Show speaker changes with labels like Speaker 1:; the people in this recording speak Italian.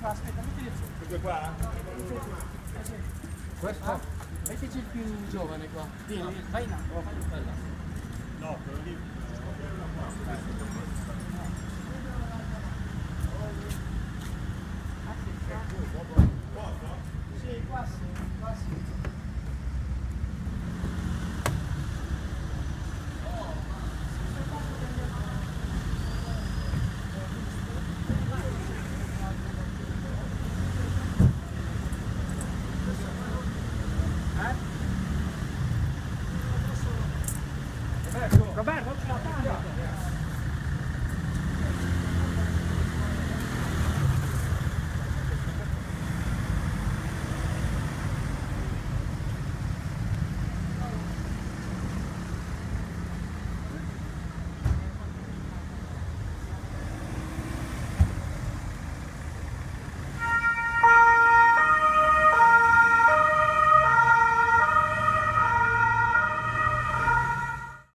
Speaker 1: Aspetta, mettili su.
Speaker 2: Questo?
Speaker 1: Ah, Mettici il più giovane qua. Vieni, Vai in alto. 要大。